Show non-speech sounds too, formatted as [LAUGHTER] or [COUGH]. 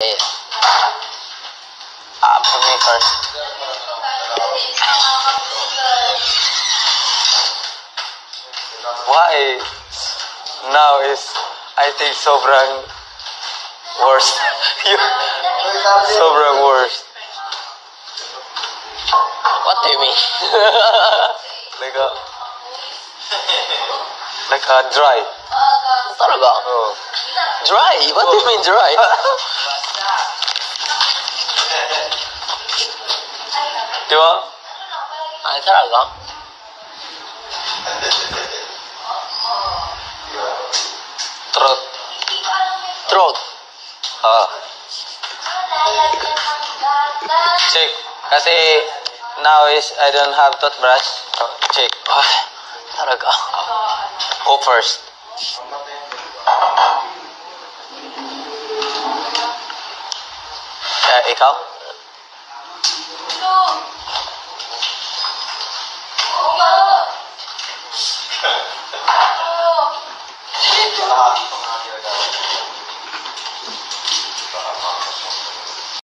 Yes. Ah, for me first. Why? Now is, I think, sobrang worst. You- [LAUGHS] sobrang worst. What do you mean? [LAUGHS] Like a, like a dry. Talaga? Oh. Dry? What do you mean dry? [LAUGHS] 뛰어? 안 살아가? 트롯 트롯 ah check. Kasi now is I don't have toothbrush. Oh, check. Ah talaga. Go first. Eh, ikaw?